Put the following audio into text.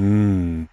嗯。